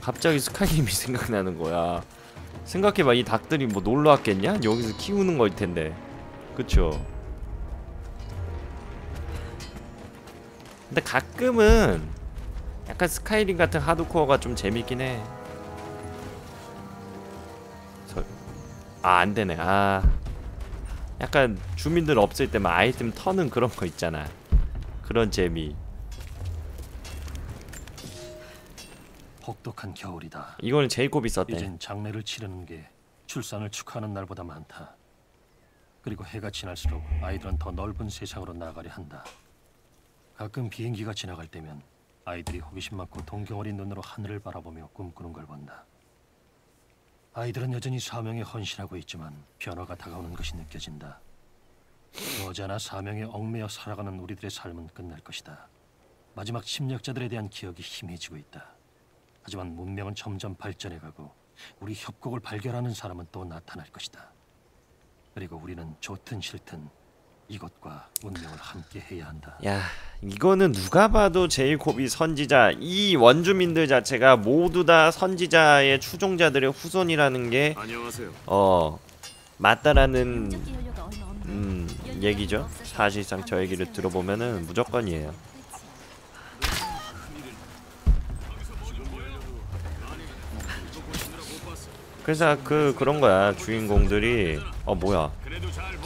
갑자기 스카이림이 생각나는 거야. 생각해봐 이 닭들이 뭐 놀러 왔겠냐? 여기서 키우는 거일 텐데. 그쵸? 근데 가끔은 약간 스카이림 같은 하드코어가 좀 재밌긴 해. 서... 아 안 되네. 아. 약간 주민들 없을 때만 아이템 터는 그런 거 있잖아. 그런 재미 혹독한 겨울이다. 이거는 제이콥이 썼대 이젠 장례를 치르는 게 출산을 축하하는 날보다 많다. 그리고 해가 지날수록 아이들은 더 넓은 세상으로 나가려 한다. 가끔 비행기가 지나갈 때면 아이들이 호기심 많고 동경 어린 눈으로 하늘을 바라보며 꿈꾸는 걸 본다. 아이들은 여전히 사명에 헌신하고 있지만 변화가 다가오는 것이 느껴진다. 여자나 사명에 얽매여 살아가는 우리들의 삶은 끝날 것이다. 마지막 침략자들에 대한 기억이 희미해지고 있다. 하지만 문명은 점점 발전해가고 우리 협곡을 발견하는 사람은 또 나타날 것이다. 그리고 우리는 좋든 싫든 이것과 문명을 함께 해야 한다. 야 이거는 누가 봐도 제이콥이 선지자 이 원주민들 자체가 모두 다 선지자의 추종자들의 후손이라는 게 안녕하세요. 어 맞다라는. 음 얘기죠 사실상 저 얘기를 들어보면은 무조건이에요 그래서 그 그런 거야. 주인공들이 어 뭐야.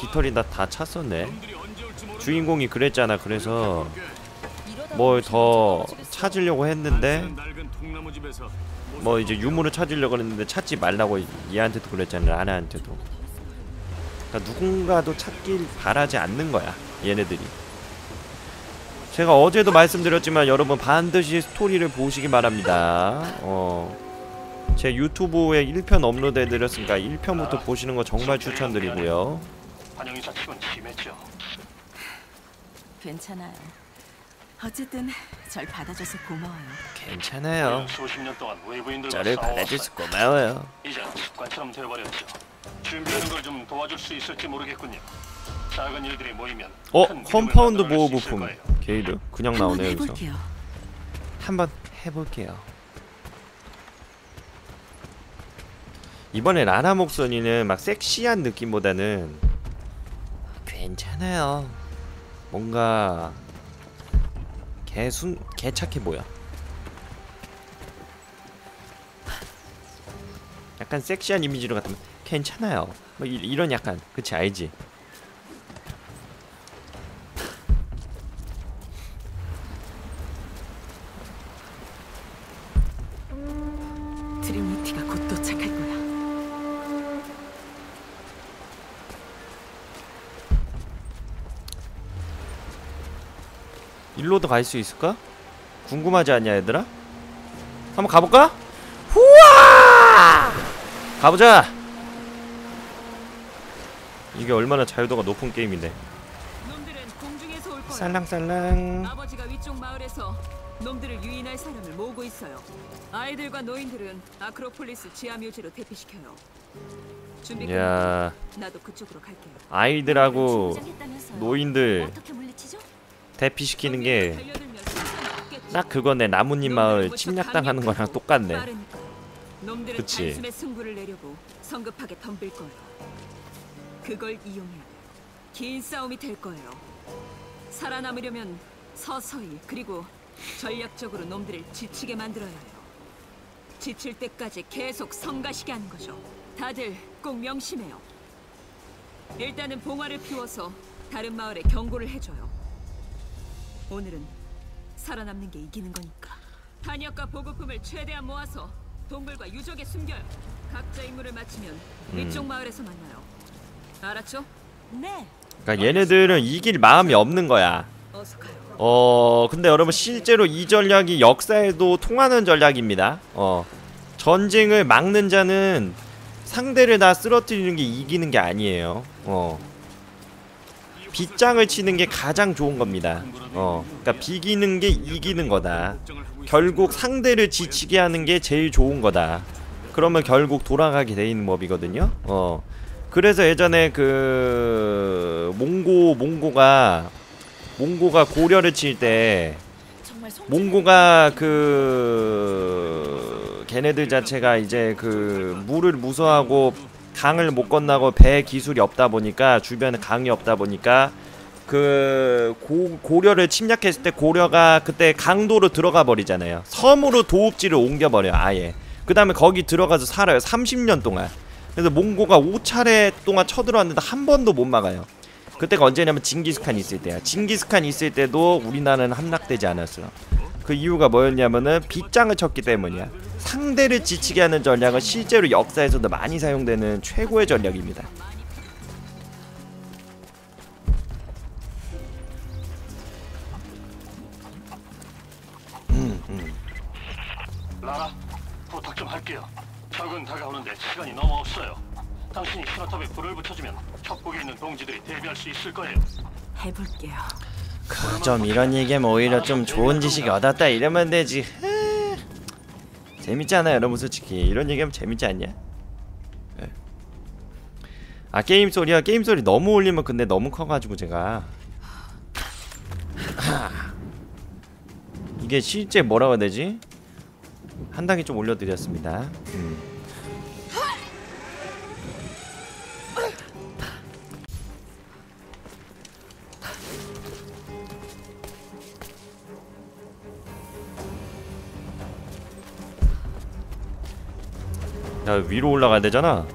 깃털이 나 다 찼었네. 주인공이 그랬잖아. 그래서 뭘 더 찾으려고 했는데 뭐 이제 유물을 찾으려고 했는데 찾지 말라고 얘한테도 그랬잖아. 아내한테도. 그러니까 누군가도 찾길 바라지 않는 거야 얘네들이. 제가 어제도 말씀드렸지만 여러분 반드시 스토리를 보시기 바랍니다. 어. 제 유튜브에 1편 업로드 해드렸으니까 1편부터 보시는 거 정말 추천드리고요 환영인사 치곤 심했죠. 괜찮아요. 어쨌든 절 받아줘서 고마워요. 괜찮아요 수십 년 동안 외부인들과 저를. 받아줘서 고마워요 이제 습관처럼 되어버렸죠. 준비하는 걸 좀 도와줄 수 있을지 모르겠군요. 작은 일들이 모이면 어? compound bow 부품. 게이드 그냥 나오네요 여기서 해볼게요. 한번 해볼게요. 이번에 라나 목소리는 막 섹시한 느낌보다는 괜찮아요. 뭔가 개순 개착해 보여. 약간 섹시한 이미지로 같으면 괜찮아요. 뭐 이, 이런 약간 그치 알지? 일로도 갈 수 있을까? 궁금하지 않냐 얘들아? 한번 가볼까? 후아! 가보자! 이게 얼마나 자유도가 높은 게임인데. 살랑살랑 아버지가 위쪽 마을에서 놈들을 유인할 사람을 모으고 있어요. 아이들과 노인들은 아크로폴리스 지하 묘지로 대피시켜요. 준비 끝. 야 나도 그쪽으로 갈게요. 아이들하고. 노인들? 대피시키는 게 딱. 그거네 나뭇잎 마을 침략당하는 거랑 똑같네 그치. 성급하게 덤빌 거예요. 그걸 이용해야 돼요. 긴 싸움이 될 거예요. 살아남으려면 서서히 그리고 전략적으로 놈들을 지치게 만들어야 해요. 지칠 때까지 계속 성가시게 하는 거죠. 다들 꼭 명심해요. 일단은 봉화를 피워서 다른 마을에 경고를 해줘요. 오늘은 살아남는 게 이기는 거니까. 탄약과 보급품을 최대한 모아서 동물과 유적에 숨겨요. 각자 임무를 마치면 음. 위쪽 마을에서 만나요. 알았죠? 네. 그러니까 얘네들은 이길 마음이 없는 거야 어서 가요. 어 근데 여러분 실제로 이 전략이 역사에도 통하는 전략입니다 어 전쟁을 막는 자는 상대를 다 쓰러뜨리는 게 이기는 게 아니에요 어 빗장을 치는 게 가장 좋은 겁니다. 어 그러니까 비기는 게 이기는 거다. 결국 상대를 지치게 하는 게 제일 좋은 거다. 그러면 결국 돌아가게 돼 있는 법이거든요. 어 그래서 예전에 그 몽고 몽고가 몽고가 고려를 칠 때 몽고가 그 걔네들 자체가 이제 그 물을 무서워하고 강을 못 건너고 배 기술이 없다 보니까 주변에 강이 없다 보니까 그 고, 고려를 침략했을 때 고려가 그때 강도로 들어가 버리잖아요. 섬으로 도읍지를 옮겨 버려 아예. 그 다음에 거기 들어가서 살아요. 30년 동안. 그래서 몽고가 5차례 동안 쳐들어왔는데 한 번도 못 막아요. 그때가 언제냐면 징기스칸 있을 때야. 징기스칸 있을 때도 우리나라는 함락되지 않았어. 그 이유가 뭐였냐면은 빗장을 쳤기 때문이야. 상대를 지치게 하는 전략은 실제로 역사에서도 많이 사용되는 최고의 전략입니다. 라라, 부탁 좀 할게요. 적은 다가오는데 시간이 너무 없어요. 당신이 신호탑에 불을 붙여주면 협곡에 있는 동지들이 대비할 수 있을 거예요. 해볼게요. 좀 이런 얘기하면 오히려 좀 좋은 지식이 얻었다 이러면 되지. 재밌지 않아요, 여러분 솔직히 이런 얘기하면 재밌지 않냐? 예. 아 게임 소리야 게임 소리 너무 올리면 근데 너무 커가지고 제가 이게 실제 뭐라고 해야 되지? 한 단계 좀 올려드렸습니다. 음. 야 위로 올라가야 되잖아.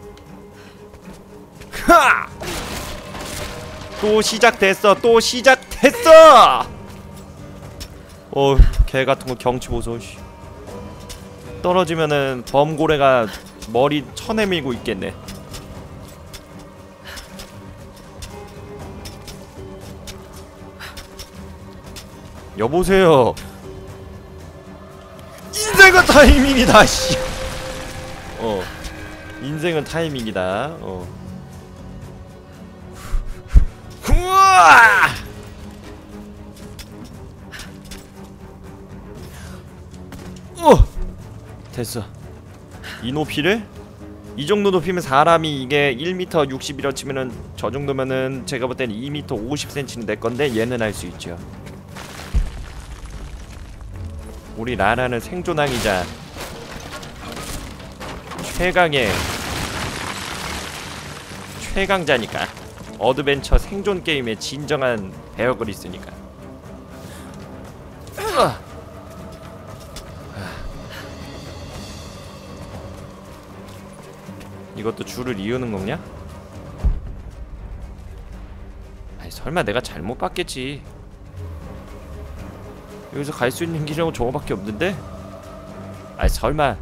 하! 또 시작됐어. 또 시작됐어. 어, 개 같은 거 경치 보소. 씨. 떨어지면은 범고래가 머리 쳐내밀고 있겠네. 여보세요. 인생은 타이밍이다. 씨. 어 인생은 타이밍이다. 어. 우와! 어! 됐어. 이 높이를? 이 정도 높이면 사람이 이게 1m 60이라 치면은 저 정도면은 제가 볼 때는 2m 50cm는 내 건데 얘는 할 수 있죠. 우리 라라는 생존왕이자 최강의 최강자니까 어드벤처 생존 게임의 진정한 배역을 있으니까. 이것도 줄을 이으는 거냐? 아니 설마 내가 잘못 봤겠지 여기서 갈 수 있는 길은 저거밖에 없는데? 아니 설마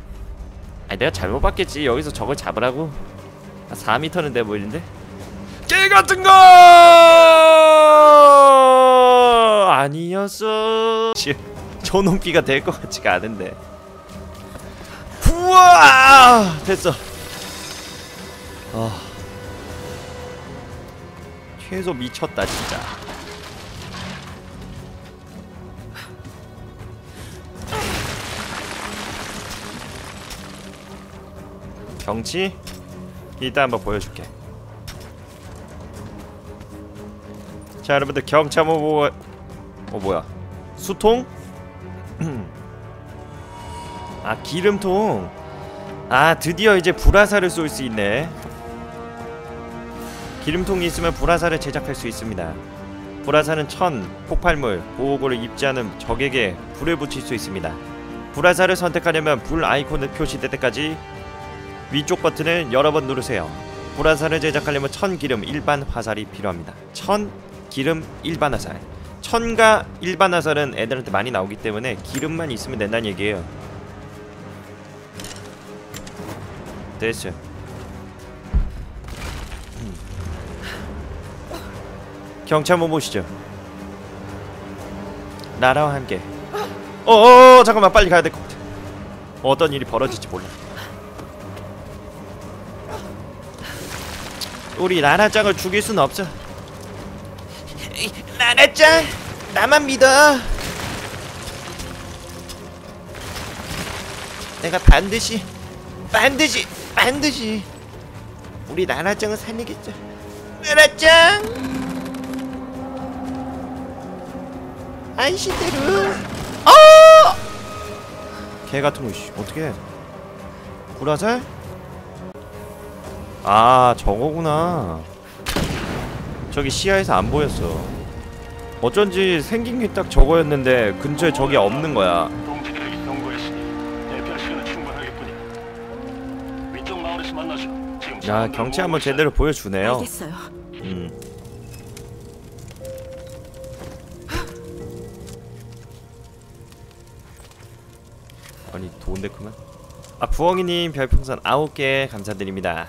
아니 내가 잘못 봤겠지. 여기서 저걸 잡으라고. 한 4m는 돼 보이는데? 개 같은 거! 아니었어. 씨, 저 높이가 될 것 같지가 않은데. 우와! 됐어. 아 최소 미쳤다 진짜 경치 이따 한번 보여줄게. 자 여러분들 경치 한번 보고 어 뭐야? 수통? 아 기름통. 아 드디어 이제 불화살을 쏠 수 있네. 기름통이 있으면 불화살을 제작할 수 있습니다. 불화살은 천, 폭발물, 보호구를 입지 않은 적에게 불을 붙일 수 있습니다. 불화살을 선택하려면 불 아이콘을 표시될 때까지 위쪽 버튼을 여러 번 누르세요. 불화살을 제작하려면 천 기름 일반 화살이 필요합니다. 천 기름 일반 화살. 천과 일반 화살은 애들한테 많이 나오기 때문에 기름만 있으면 된다는 얘기예요. 됐어. 음. 경치 한번 보시죠. 나라와 함께. 어어 잠깐만 빨리 가야 될 것 같아. 어떤 일이 벌어질지 몰라. 우리 라나짱을 죽일 순 없어. 라나짱, 나만 믿어. 내가 반드시, 반드시, 반드시 우리 라나짱을 살리겠죠. 라나짱, 아이시대루. 어! 개 같은 거 씨, 어떻게? 해? 불화살? 아 저거구나 저기 시야에서 안 보였어 어쩐지 생긴 게 딱 저거였는데 근처에 적이 없는 거야 동지들에게 경고했으니 대피할 시간은 충분하겠군요. 위쪽 마을에서 만나죠. 지금 야 상황을 경치 한번. 제대로 보여주네요 알겠어요. 음. 아니 좋은데 그만 아 부엉이님 별풍선 9개 감사드립니다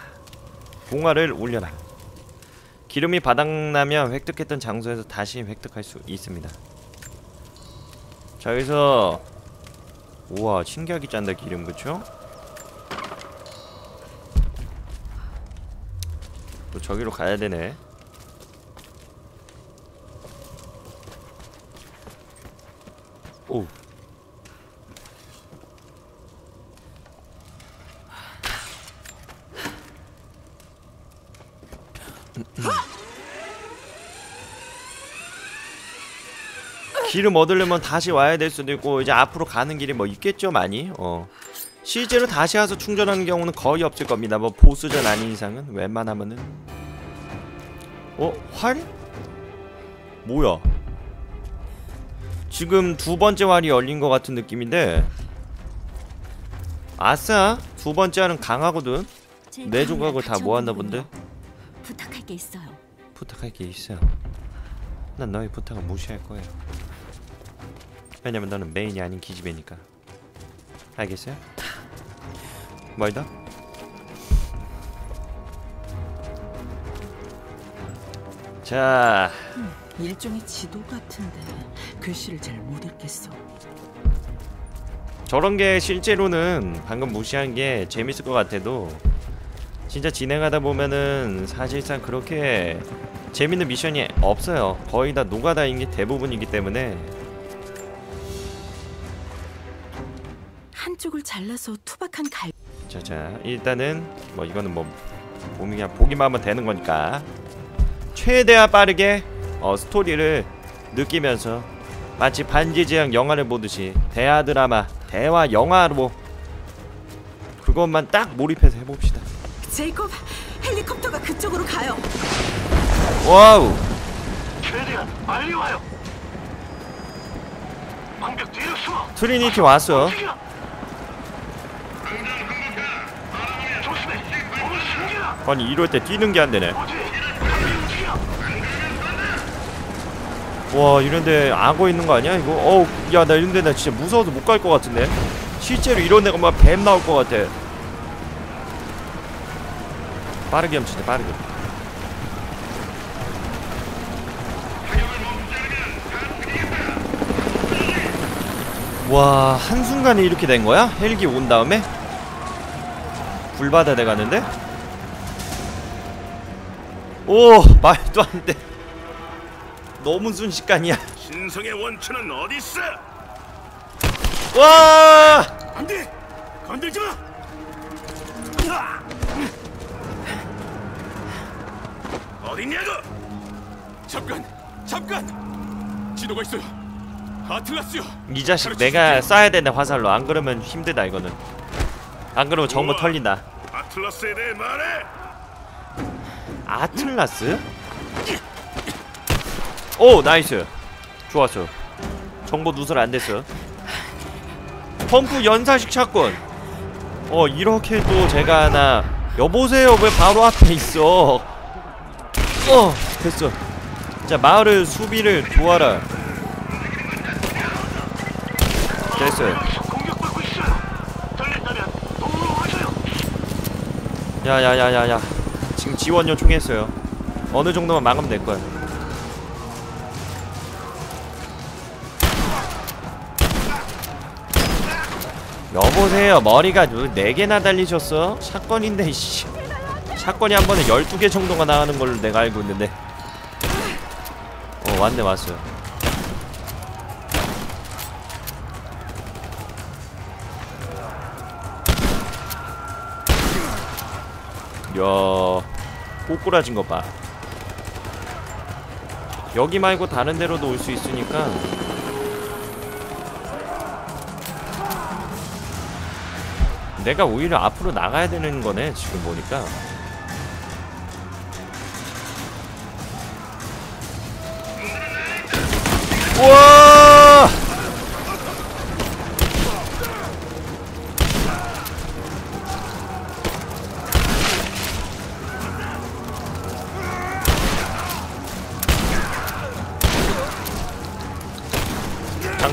봉화를 올려라 기름이 바닥나면 획득했던 장소에서 다시 획득할 수 있습니다 자 여기서 우와 신기하게 짠다 기름 그쵸? 또 저기로 가야 되네. 오. 기름 얻으려면 다시 와야 될 수도 있고 이제 앞으로 가는 길이 뭐 있겠죠 많이? 어. 실제로 다시 와서 충전하는 경우는 거의 없을 겁니다. 뭐 보스전 아닌 이상은 웬만하면은. 어? 활? 뭐야? 지금 두 번째 활이 열린 것 같은 느낌인데. 아싸 두 번째 활은 강하거든. 다음날 조각을 다 모았나 오는군요. 본데 부탁할 게 있어요. 부탁할 게 있어 난 너의 부탁을 무시할 거야 왜냐면 너는 메인이 아닌 기집애니까 알겠어요? 멀다? 자 일종의 지도 같은데 글씨를 잘 못 읽겠어. 저런 게 실제로는 방금 무시한 게 재밌을 것 같아도 진짜 진행하다 보면은 사실상 그렇게 재밌는 미션이 없어요. 거의 다 노가다인 게 대부분이기 때문에 한쪽을 잘라서 투박한 갈. 자자 일단은 뭐 이거는 뭐 몸이 그냥 보기만 하면 되는 거니까 최대한 빠르게 어 스토리를 느끼면서 마치 반지제약 영화를 보듯이 대화 드라마 대화 영화로 그것만 딱 몰입해서 해봅시다. 제이콥, 헬리콥터가 그쪽으로 가요. Wow 최대한 빨리 와요. 방벽 뒤로 숨어. 트리니티 왔어. 움직여. 조심해. 몸을 숨기라. 아니 이럴 때 뛰는 게 안 되네. 와 이런데 악어 있는 거 아니야 이거? 어우 야 나 이런데 나 진짜 무서워서 못 갈 것 같은데 실제로 이런 데가 막 뱀 나올 것 같아 빠르게 훔치네 빠르게 와 한순간에 이렇게 된 거야? 헬기 온 다음에? 불바다 돼가는데? 오 말도 안돼 너무 순식간이야 신성의 원천은 어디 있어? 와 안돼. 건들지 마. 어딨냐고? 잠깐, 잠깐. 지도가 있어요. 아틀라스요. 이 자식 내가 쏴야 되네 화살로 안 그러면 힘들다 이거는 안 그러면 정보. 털린다 아틀라스에 대해 말해. 아틀라스? 오 nice. 좋았어. 정보 누설 안 됐어. 펌프 연사식 shotgun. 어 이렇게 또 제가 하나. 여보세요 왜 바로 앞에 있어? 어 됐어. 자 마을을 수비를 도와라. 됐어요. 야야야야야 지원 요청했어요. 어느 정도만 막으면 될 거야. 여보세요 머리가 네 개나 달리셨어? 샷건인데 씨. 샷건이 한 번에 12개 정도가 나가는 걸로 내가 알고 있는데. 어 왔네 왔어요. 야 꼬꾸라진 거 봐. 여기 말고 다른 데로도 올 수 있으니까. 내가 오히려 앞으로 나가야 되는 거네 지금 보니까. 우와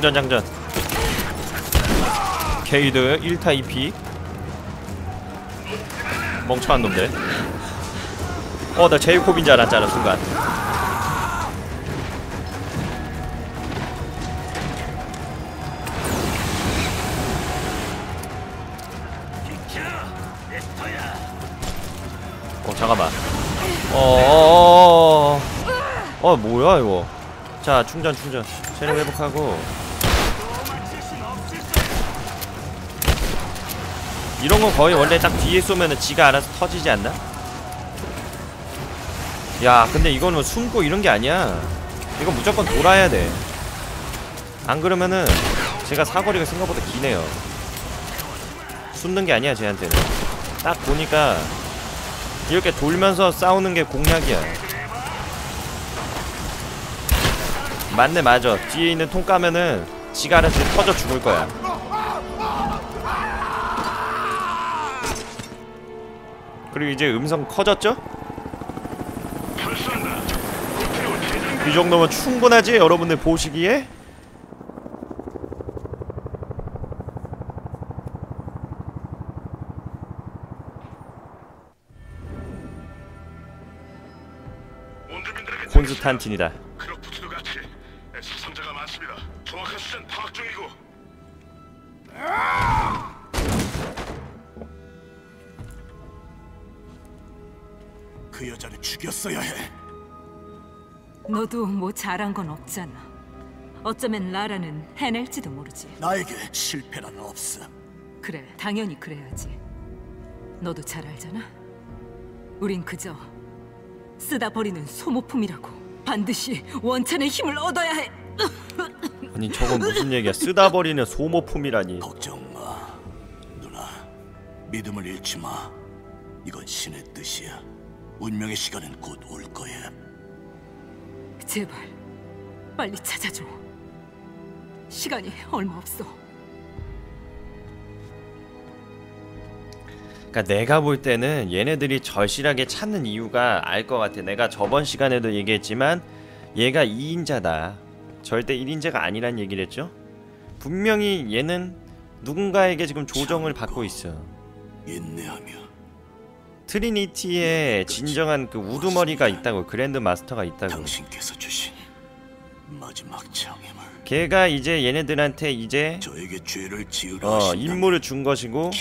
장전 장전. 케이드 1타 2피. 멍청한 놈들. 어나 제이콥인 줄 알았잖아 순간. 어 잠깐만. 어어어어. 어 뭐야 이거? 자 충전 충전. 체력 회복하고 이런 거 거의 원래 딱 뒤에 쏘면은 지가 알아서 터지지 않나? 야 근데 이거는 숨고 이런 게 아니야. 이거 무조건 돌아야 돼 안 그러면은 제가 사거리가 생각보다 기네요. 숨는 게 아니야 쟤한테는. 딱 보니까 이렇게 돌면서 싸우는 게 공략이야. 맞네 맞아. 뒤에 있는 통 까면은 지가 알아서 터져 죽을 거야 그리고 이제 음성 커졌죠? 이 정도면 충분하지 여러분들 보시기에? 콘스탄틴이다 죽였어야 해. 너도 뭐 잘한 건 없잖아. 어쩌면 라라는 해낼지도 모르지. 나에게 실패란 없어. 그래, 당연히 그래야지. 너도 잘 알잖아. 우린 그저 쓰다 버리는 소모품이라고. 반드시 원천의 힘을 얻어야 해. 아니 저건 무슨 얘기야 쓰다 버리는 소모품이라니 걱정 마, 누나. 믿음을 잃지 마. 이건 신의 뜻이야. 운명의 시간은 곧 올 거야. 제발 빨리 찾아줘. 시간이 얼마 없어. 그러니까 내가 볼 때는 얘네들이 절실하게 찾는 이유가 알 것 같아. 내가 저번 시간에도 얘기했지만 얘가 2인자다. 절대 1인자가 아니란 얘기를 했죠. 분명히 얘는 누군가에게 지금 조정을 받고 있어. 인내하며 트리니티에 진정한 그 우두머리가 있다고 grand master가 있다고. 당신께서 주신 마지막 장애물. 걔가 이제 얘네들한테 이제 저에게 죄를 지으라 어 임무를 준 것이고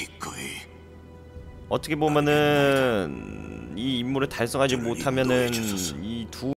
어떻게 보면은 이 임무를 달성하지 못하면은 이두